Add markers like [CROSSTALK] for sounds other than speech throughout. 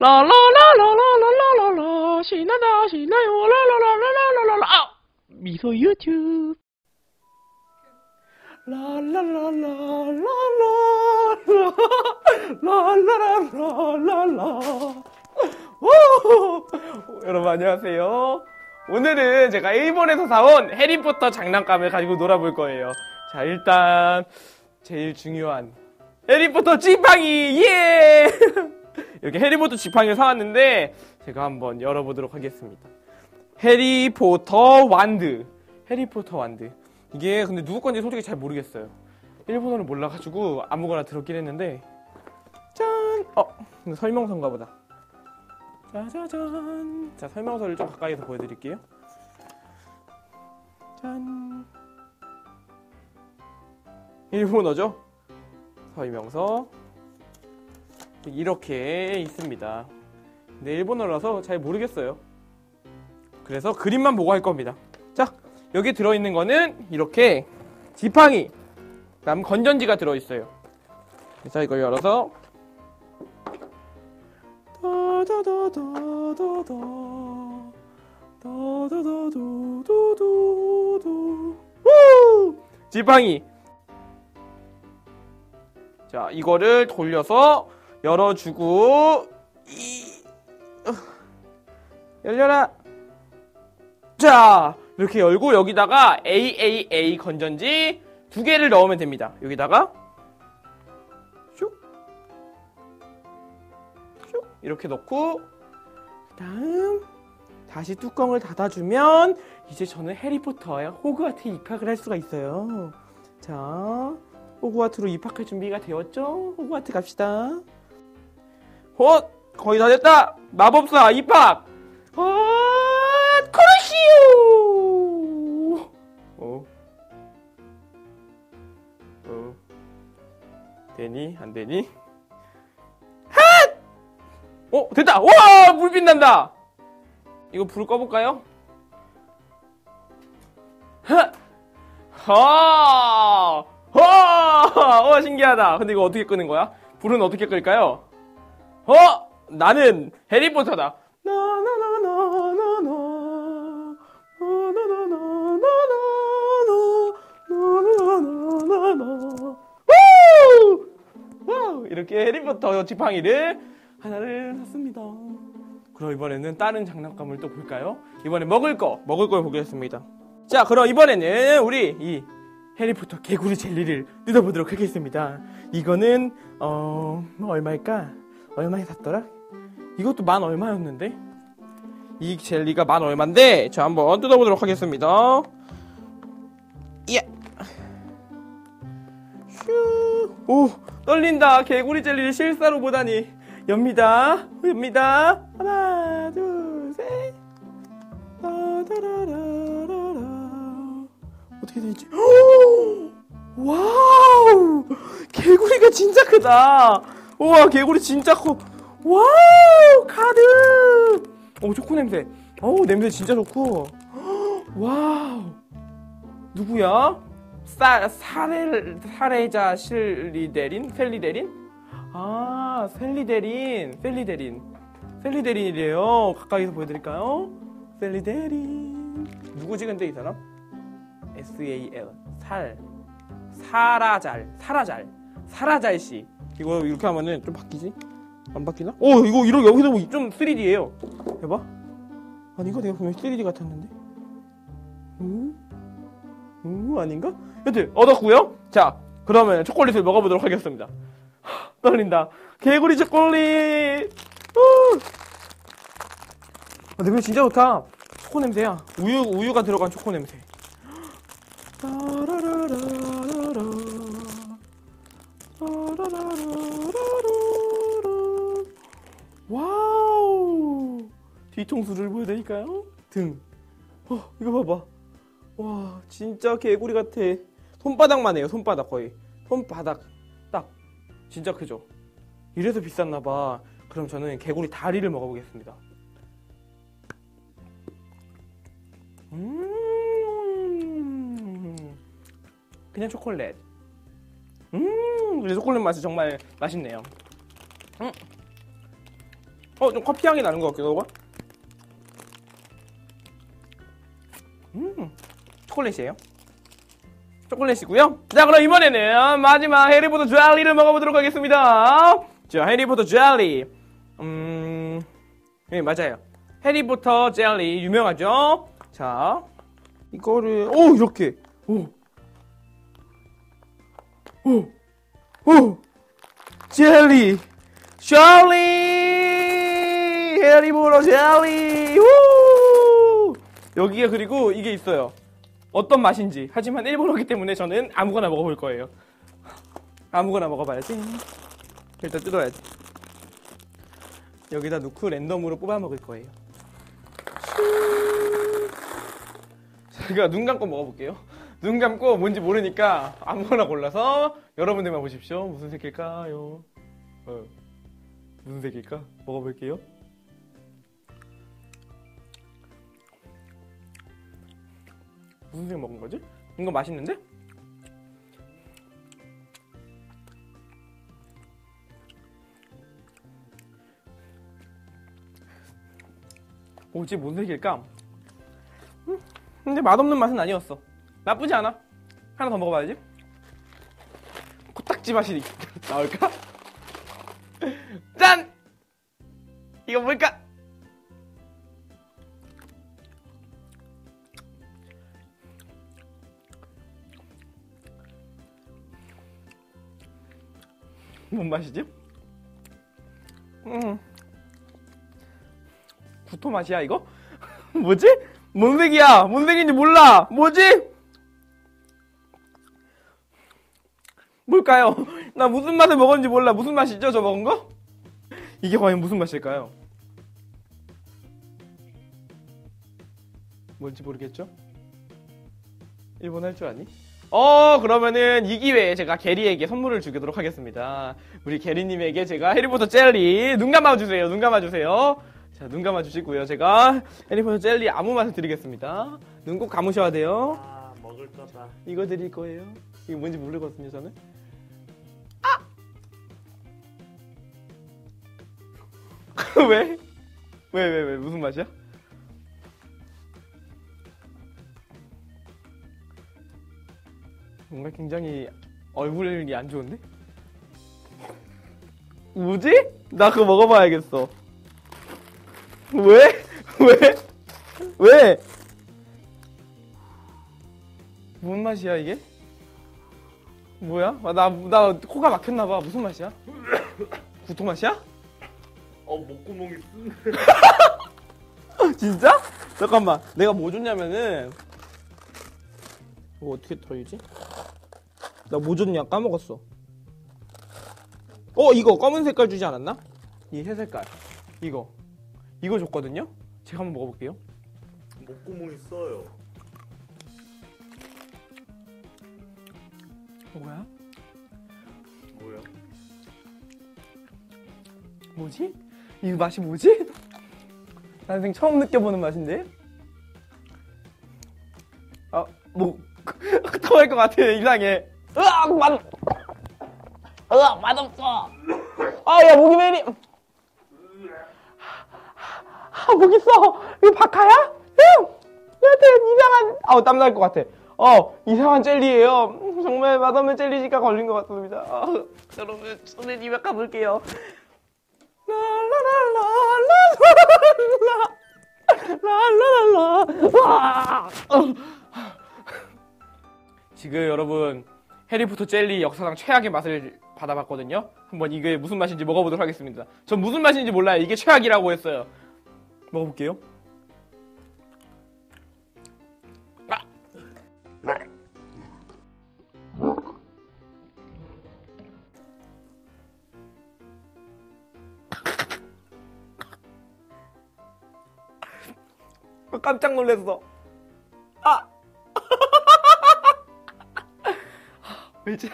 라라라라라라라라라 신나다 신나요 라라라라라라라 아! 미소 유튜브 라라라라라라라라라라라 여러분 안녕하세요 오늘은 제가 일본에서 사온 해리포터 장난감을 가지고 놀아볼 거예요 자 일단 제일 중요한 해리포터 지팡이 예 [LAUGHS] 이렇게 해리포터 지팡이를 사왔는데 제가 한번 열어보도록 하겠습니다. 해리포터 완드. 해리포터 완드. 이게 근데 누구 건지 솔직히 잘 모르겠어요. 일본어를 몰라가지고 아무거나 들었긴 했는데 짠! 어 설명서인가 보다. 짜자잔. 자 설명서를 좀 가까이서 보여드릴게요. 짠. 일본어죠? 설명서 이렇게 있습니다. 근데 일본어라서 잘 모르겠어요. 그래서 그림만 보고 할 겁니다. 자 여기 들어있는 거는 이렇게 지팡이 남 건전지가 들어있어요. 그래서 이걸 열어서! 지팡이 자 이거를 돌려서 열어주고 이 어. 열려라 자 이렇게 열고 여기다가 AAA 건전지 두 개를 넣으면 됩니다 여기다가 슉 슉 이렇게 넣고 다음 다시 뚜껑을 닫아주면 이제 저는 해리포터의 호그와트에 입학을 할 수가 있어요 자 호그와트로 입학할 준비가 되었죠? 호그와트 갑시다 어? 거의 다 됐다! 마법사 입학! 아, 코르시오! 어? 어? 되니? 안 되니? 핫! 어? 됐다! 와! 물 빛난다! 이거 불 꺼볼까요? 하! 하! 와! 와, 신기하다. 근데 이거 어떻게 끄는 거야? 불은 어떻게 끌까요? 어? 나는 해리포터다. 이렇게 해리포터 지팡이를 하나를 샀습니다. 그럼 이번에는 다른 장난감을 또 볼까요? 이번에 먹을 거, 먹을 걸 보겠습니다. 자, 그럼 이번에는 우리 이 해리포터 개구리 젤리를 뜯어보도록 하겠습니다. 이거는 어 얼마일까? 얼마에 샀더라? 이것도 만 얼마였는데? 이 젤리가 만 얼마인데? 자 한번 뜯어보도록 하겠습니다. 이야. 슈. 오 떨린다. 개구리 젤리를 실사로 보다니. 엽니다. 엽니다. 하나, 둘, 셋. 어떻게 되지? [GASPS] Wow! 개구리가 진짜 크다. 우와, 개구리 진짜 커. Wow! 카드! 오, 초코 냄새. 어우, 냄새 진짜 좋고. [GASPS] 와우! 누구야? 사, 사레, 사레자 실리데린? 셀리데린? 아, 셀리데린. 셀리데린. 셀리데린이래요. 가까이서 보여드릴까요? 셀리데린. 누구지, 근데 이 사람? S-A-L. 살. 사라잘. 사라잘. 사라잘 씨. 이거 이렇게 하면은 좀 바뀌지? 안 바뀌나? 오, 이거 이렇게 여기서 보면 좀 3D예요. 해봐. 아닌가? 내가 보면 3D 같았는데. 음? 음, 아닌가? 여튼 얻었고요. 자, 그러면 초콜릿을 먹어보도록 하겠습니다. 하, [LAUGHS] 떨린다. 개구리 초콜릿. 우! 아, 냄새 진짜 좋다. 초코 냄새야. 우유 우유가 들어간 초코 냄새. 뒤통수를 보여드릴까요? 등. 어, 이거 봐봐. 와, 진짜 개구리 같아. 손바닥만 해요, 손바닥 거의. 손바닥. 딱. 진짜 크죠? 이래서 비쌌나봐. 그럼 저는 개구리 다리를 먹어보겠습니다. 음. 그냥 초콜릿. 음, 근데 초콜릿 맛이 정말 맛있네요. 음. 어, 좀 커피 향이 나는 것 같기도 하고. 초콜릿이에요. 초콜릿이고요. 자, 그럼 이번에는 마지막 해리포터 젤리를 먹어보도록 하겠습니다. 자, 해리포터 젤리. 음, 네, 맞아요. 해리포터 젤리 유명하죠? 자, 이거를 오 이렇게 오, 오, 오, 젤리, 젤리, 해리포터 젤리. 우! 여기에 그리고 이게 있어요. 어떤 맛인지. 하지만 일본어기 때문에 저는 아무거나 먹어볼 거예요. 아무거나 먹어봐야지. 일단 뜯어야지. 여기다 넣고 랜덤으로 뽑아 먹을 거예요. 제가 눈 감고 먹어볼게요. 눈 감고 뭔지 모르니까 아무거나 골라서 여러분들만 보십시오. 무슨 색일까요? 어, 무슨 색일까? 먹어볼게요. 무슨 색 먹은 거지? 이거 맛있는데? 뭐지 뭔 색일까? 음, 근데 맛없는 맛은 아니었어. 나쁘지 않아. 하나 더 먹어봐야지. 코딱지 맛이 [LAUGHS] 나올까? [LAUGHS] 짠! 이거 뭘까? 뭔 맛이지? 음. 구토 맛이야 이거? [LAUGHS] 뭐지? 뭔 색이야? 뭔 색인지 몰라. 뭐지? 뭘까요? [LAUGHS] 나 무슨 맛을 먹었는지 몰라. 무슨 맛이죠? 저 먹은 거? 이게 과연 무슨 맛일까요? 뭔지 모르겠죠? 일본 할 줄 아니? 어 그러면은 이 기회에 제가 게리에게 선물을 주도록 하겠습니다. 우리 게리님에게 제가 해리포터 젤리 눈 감아주세요. 눈 감아주세요. 자, 눈 감아주시고요. 제가 해리포터 젤리 아무 맛을 드리겠습니다. 눈 꼭 감으셔야 돼요. 아 먹을 거다. 이거 드릴 거예요. 이게 뭔지 모르거든요, 저는. 아! [LAUGHS] 왜? 왜, 왜, 왜? 무슨 맛이야? 뭔가 굉장히 얼굴이 안 좋은데? 뭐지? 나 그거 먹어봐야겠어. 왜? [LAUGHS] 왜? 왜? 뭔 맛이야 이게? 뭐야? 아, 나, 나 코가 막혔나봐. 무슨 맛이야? [COUGHS] 구토 맛이야? 어 목구멍이 쓴. [LAUGHS] 진짜? 잠깐만. 내가 뭐 줬냐면은 이거 어떻게 털리지? 나 뭐 줬냐? 까먹었어. 어 이거 검은 색깔 주지 않았나? 이 새 색깔. 이거. 이거 줬거든요? 제가 한번 먹어볼게요. 목구멍이 써요. 뭐야? 뭐야? 뭐지? 이 맛이 뭐지? 난생 처음 느껴보는 맛인데? 아, 뭐, [LAUGHS] 토할 것 같아. 이상해. 으악 맛 으악 맛없어 아야 목이 메리 아 목이 써 이거 박하야? 여하튼 이상한 아우 땀날 것 같아 어 이상한 젤리예요 정말 맛없는 젤리지가 걸린 것 같습니다 아, 여러분 저는 입에 가볼게요 라라라라라라라 라라라라 지금 여러분 해리포터 젤리 역사상 최악의 맛을 받아봤거든요. 한번 이게 무슨 맛인지 먹어보도록 하겠습니다. 전 무슨 맛인지 몰라요. 이게 최악이라고 했어요. 먹어볼게요. 아! 깜짝 놀랐어. 왜지?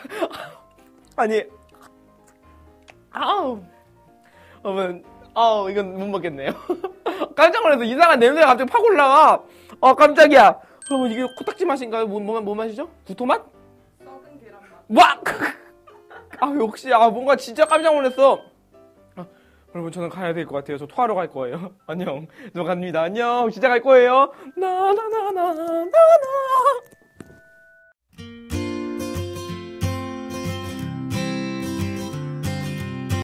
[LAUGHS] 아니, 아우. 여러분, 아우, 이건 못 먹겠네요. [LAUGHS] 깜짝 놀라서 이상한 냄새가 갑자기 팍 올라가. 어, 깜짝이야. 그러면 이게 코딱지 맛인가요? 뭐, 뭐, 뭐 맛이죠? 구토 맛? 썩은 계란 맛. 와! [LAUGHS] 아, 역시, 아, 뭔가 진짜 깜짝 놀랐어. 아, 여러분 저는 가야 될 것 같아요. 저 토하러 갈 거예요. 안녕. 저 갑니다. 안녕. 진짜 갈 거예요. 나나나나나나